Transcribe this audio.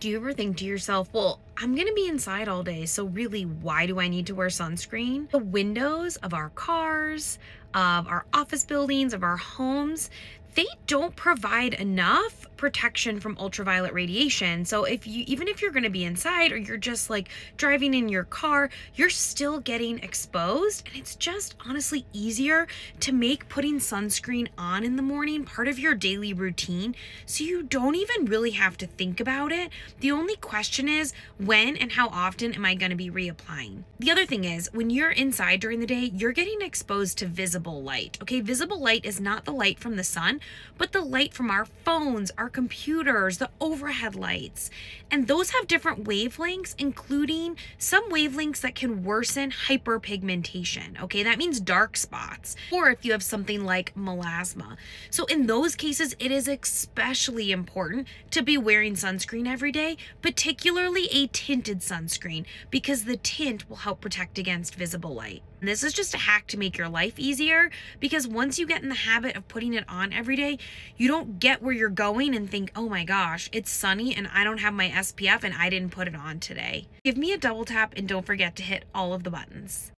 Do you ever think to yourself, well, I'm gonna be inside all day, so really, why do I need to wear sunscreen? The windows of our cars, of our office buildings, of our homes, they don't provide enough protection from ultraviolet radiation. So if you even if you're going to be inside or you're just like driving in your car, you're still getting exposed and it's just honestly easier to make putting sunscreen on in the morning part of your daily routine so you don't even really have to think about it. The only question is when and how often am I going to be reapplying? The other thing is when you're inside during the day, you're getting exposed to visible light. Okay, visible light is not the light from the sun, but the light from our phones, our computers, the overhead lights. And those have different wavelengths, including some wavelengths that can worsen hyperpigmentation. Okay, that means dark spots, or if you have something like melasma. So, in those cases, it is especially important to be wearing sunscreen every day, particularly a tinted sunscreen, because the tint will help protect against visible light. This is just a hack to make your life easier because once you get in the habit of putting it on every day, you don't get where you're going think, oh my gosh, it's sunny and I don't have my SPF and I didn't put it on today. Give me a double tap and don't forget to hit all of the buttons.